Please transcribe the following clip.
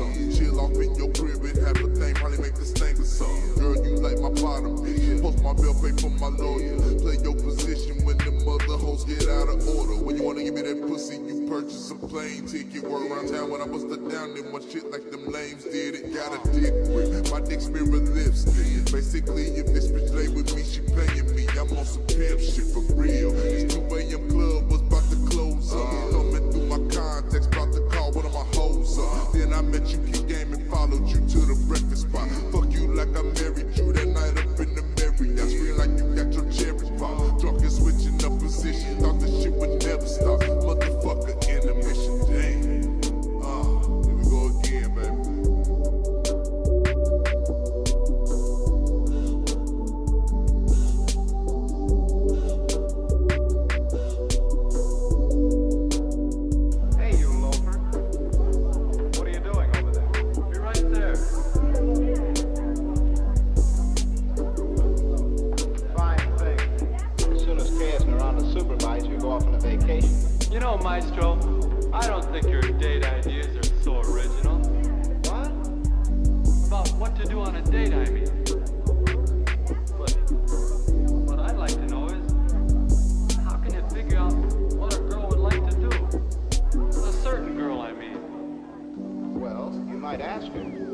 some. Chill off in your crib and have a thing, probably make this thing or something. Girl, you like my bottom bitch. Post my bill, pay for my lawyer. Play your position when the mother hoes get out of order. When you wanna give me that pussy, you purchase a plane ticket. Work around town when I bust her down, then one shit like them lames did it. Got a dick with my dick mirror lipstick. Basically, if this bitch lay with me, she paying me. I'm on some pimp shit I met you, kick game, and followed you to the breakfast off on a vacation. You know, Maestro, I don't think your date ideas are so original. What? About what to do on a date, I mean. But what I'd like to know is, how can you figure out what a girl would like to do? A certain girl, I mean. Well, you might ask her.